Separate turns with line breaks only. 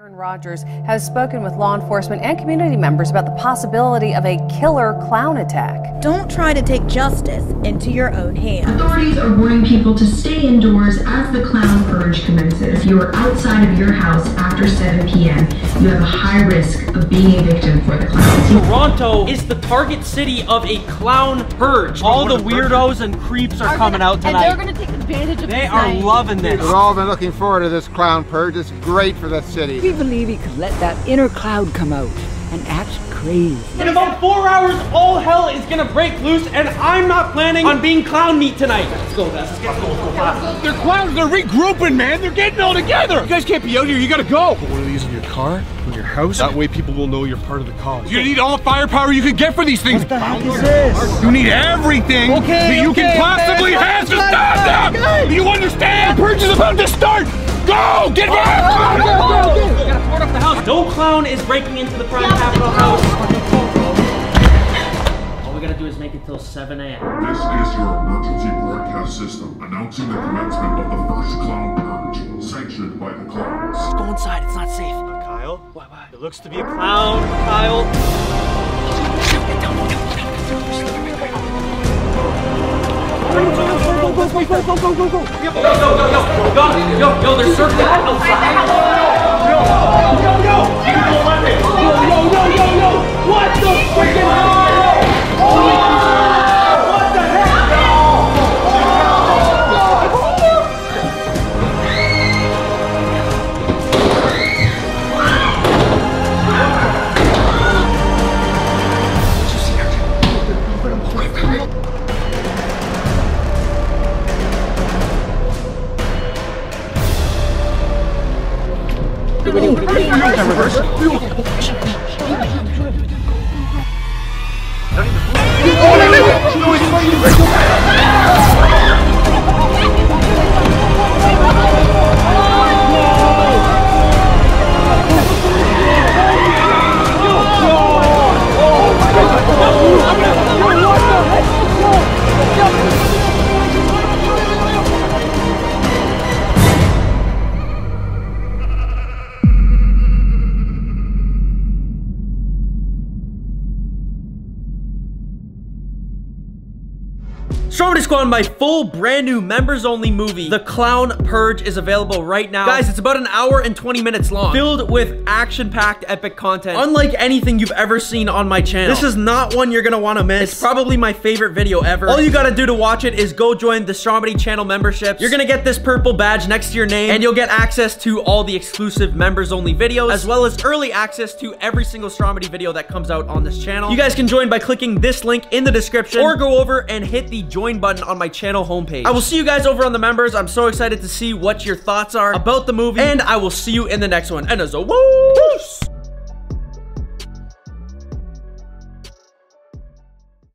Aaron Rodgers has spoken with law enforcement and community members about the possibility of a killer clown attack.
Don't try to take justice into your own hands.
Authorities are warning people to stay indoors as the clown purge commences. If you are outside of your house after 7 p.m., you have a high risk of being a victim for the clowns.
Toronto is the target city of a clown purge. All the weirdos and creeps are coming out tonight.
And they're going to take advantage of
They
this
are
night.
loving this.
We've all been looking forward to this clown purge. It's great for the city.
We believe he could let that inner cloud come out and act crazy.
In about four hours, all hell is gonna break loose, and I'm not planning on being clown meat tonight. Let's go, guys. Let's get let's go, let's go.
They're clowns. They're regrouping, man. They're getting all together. You guys can't be out here. You gotta go.
Put one of these in your car, in your house. That way people will know you're part of the cause.
You need all the firepower you can get for these things.
What the heck is this?
You need everything
Okay,
that you
okay,
can possibly
man.
have to
Let's
stop
go,
them.
guys.
You understand? The purge is about to start. Go! Get back!
We gotta board up the oh, house. No clown is breaking into the Prime Capital House. All we gotta do is make it till 7 a.m.
This is your emergency broadcast system announcing the commencement of the first clown purge, sanctioned by the clowns.
Go inside. It's not safe. Kyle? What? What? It looks to be a clown. Kyle. Go, go, go, go, go, go, go, go. Yo, yo, yo, yo, yo, yo, yo, they're circling outside. Yo, 六六六六 reverse. Stromedy Squad, my full brand new members only movie, The Clown Purge, is available right now. Guys, it's about an hour and 20 minutes long, filled with action packed epic content, unlike anything you've ever seen on my channel. This is not one you're gonna wanna miss. It's probably my favorite video ever. All you gotta do to watch it is go join the Stromedy channel memberships. You're gonna get this purple badge next to your name, and you'll get access to all the exclusive members only videos, as well as early access to every single Stromedy video that comes out on this channel. You guys can join by clicking this link in the description, or go over and hit the join button on my channel homepage. I will see you guys over on the members. I'm so excited to see what your thoughts are about the movie, and I will see you in the next one. And as a woo!